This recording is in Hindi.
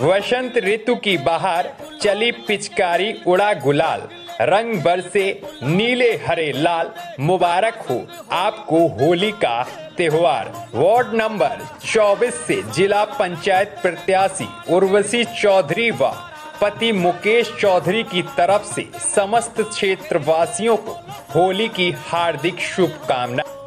वसंत ऋतु की बाहर चली पिचकारी उड़ा गुलाल। रंग बरसे नीले, हरे, लाल, मुबारक हो आपको होली का त्योहार। वार्ड नंबर 24 से जिला पंचायत प्रत्याशी उर्वशी चौधरी व पति मुकेश चौधरी की तरफ़ से समस्त क्षेत्रवासियों को होली की हार्दिक शुभकामनाएँ।